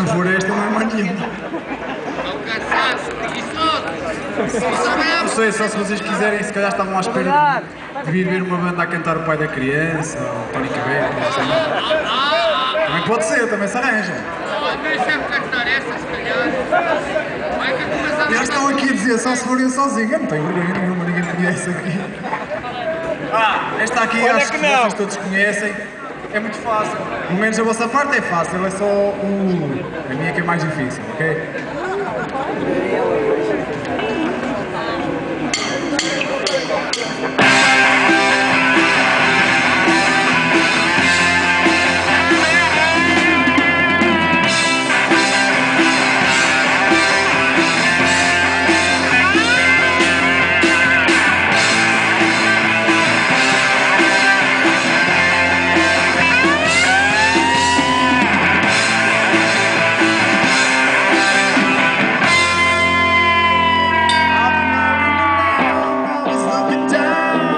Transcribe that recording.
não for esta, não é mais preguiçoso. Isso Não sei, só se vocês quiserem, se calhar estavam à espera de, de vir ver uma banda a cantar o pai da criança, ou Tony Cabelo, não sei. Também pode ser, também se arranja. Eles estão aqui a dizer só se forem sozinhos. Eu não tenho vergonha nenhuma, ninguém me conhece aqui. Ah, esta aqui Olha acho que que, vocês todos conhecem. É muito fácil. Pelo menos a vossa parte é fácil, é só o. A minha que é mais difícil, ok? down.